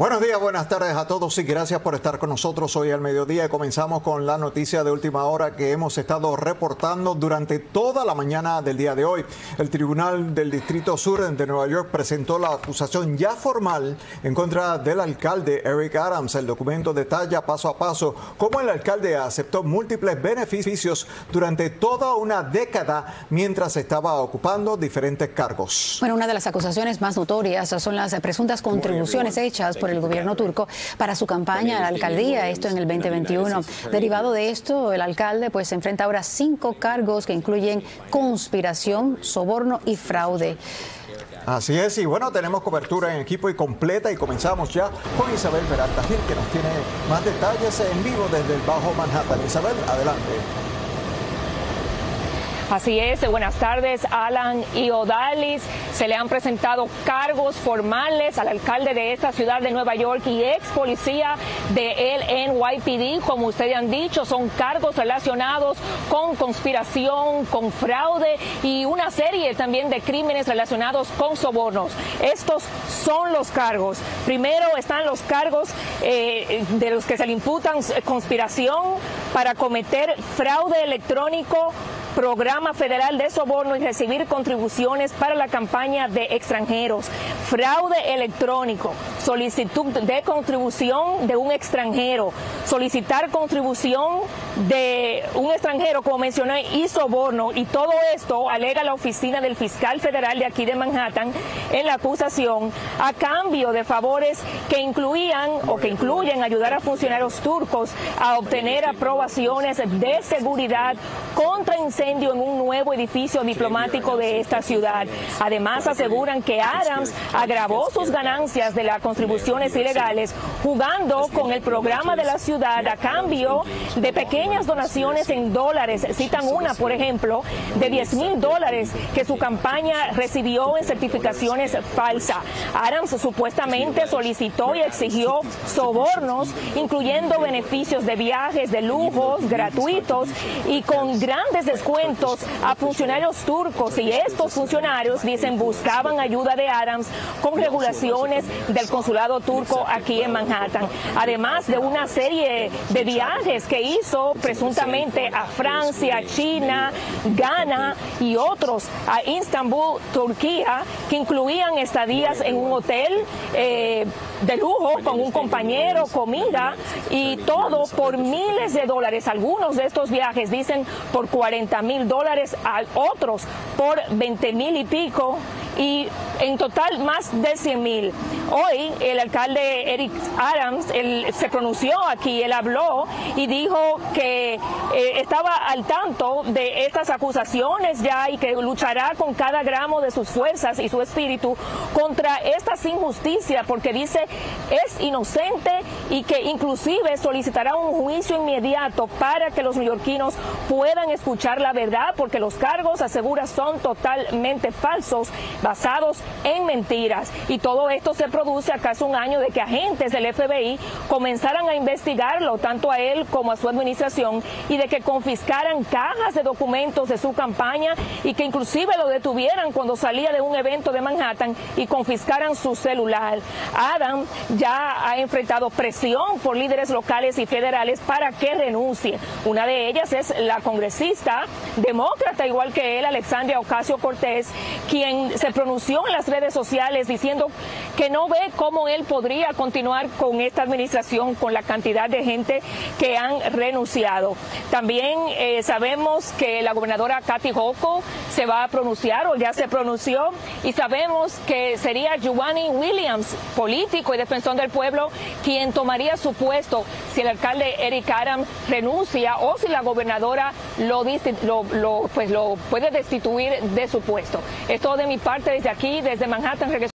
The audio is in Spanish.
Buenos días, buenas tardes a todos y gracias por estar con nosotros hoy al mediodía. Comenzamos con la noticia de última hora que hemos estado reportando durante toda la mañana del día de hoy. El Tribunal del Distrito Sur de Nueva York presentó la acusación ya formal en contra del alcalde Eric Adams. El documento detalla paso a paso cómo el alcalde aceptó múltiples beneficios durante toda una década mientras estaba ocupando diferentes cargos. Bueno, una de las acusaciones más notorias son las presuntas contribuciones hechas por el gobierno turco para su campaña a la alcaldía, esto en el 2021. Derivado de esto, el alcalde pues enfrenta ahora cinco cargos que incluyen conspiración, soborno y fraude. Así es, y bueno, tenemos cobertura en equipo y completa y comenzamos ya con Isabel Peralta Gil, que nos tiene más detalles en vivo desde el Bajo Manhattan. Isabel, adelante. Así es, buenas tardes, Alan y Odalis. Se le han presentado cargos formales al alcalde de esta ciudad de Nueva York y ex policía de el NYPD, como ustedes han dicho, son cargos relacionados con conspiración, con fraude y una serie también de crímenes relacionados con sobornos. Estos son los cargos. Primero están los cargos eh, de los que se le imputan conspiración para cometer fraude electrónico programa federal de soborno y recibir contribuciones para la campaña de extranjeros, fraude electrónico, solicitud de contribución de un extranjero, solicitar contribución de un extranjero, como mencioné, y soborno, y todo esto alega la oficina del fiscal federal de aquí de Manhattan en la acusación a cambio de favores que incluían o que incluyen ayudar a funcionarios turcos a obtener aprobaciones de seguridad contra incendio en un nuevo edificio diplomático de esta ciudad. Además, aseguran que Adams agravó sus ganancias de las contribuciones ilegales jugando con el programa de la ciudad a cambio de pequeñas donaciones en dólares. Citan una, por ejemplo, de 10 mil dólares que su campaña recibió en certificaciones falsas. Adams supuestamente solicitó y exigió sobornos, incluyendo beneficios de viajes de lujos gratuitos y con grandes descuentos a funcionarios turcos y estos funcionarios dicen buscaban ayuda de Adams con regulaciones del consulado turco aquí en Manhattan. Además de una serie de viajes que hizo presuntamente a Francia, China, Ghana y otros a Istambul, Turquía, que incluían estadías en un hotel eh, de lujo con un compañero, comida y todo por miles de dólares. Algunos de estos viajes dicen por 40 mil dólares, a otros por 20 mil y pico y en total más de 100 mil. Hoy el alcalde Eric Adams se pronunció aquí, él habló y dijo que eh, estaba al tanto de estas acusaciones ya y que luchará con cada gramo de sus fuerzas y su espíritu contra estas injusticias porque dice es inocente y que inclusive solicitará un juicio inmediato para que los neoyorquinos puedan escuchar la verdad porque los cargos asegura son totalmente falsos basados en mentiras. Y todo esto se produce acaso un año de que agentes del FBI comenzaran a investigarlo, tanto a él como a su administración, y de que confiscaran cajas de documentos de su campaña y que inclusive lo detuvieran cuando salía de un evento de Manhattan y confiscaran su celular. Adam ya ha enfrentado presión por líderes locales y federales para que renuncie. Una de ellas es la congresista demócrata, igual que él, Alexandria Ocasio Cortés, quien se pronunció en las redes sociales diciendo que no ve cómo él podría continuar con esta administración con la cantidad de gente que han renunciado. También eh, sabemos que la gobernadora Kathy Hochul se va a pronunciar o ya se pronunció y sabemos que sería Giovanni Williams, político y defensor del pueblo, quien tomaría su puesto si el alcalde Eric Adams renuncia o si la gobernadora lo, lo, pues lo puede destituir de su puesto. Es todo de mi parte desde aquí, desde Manhattan.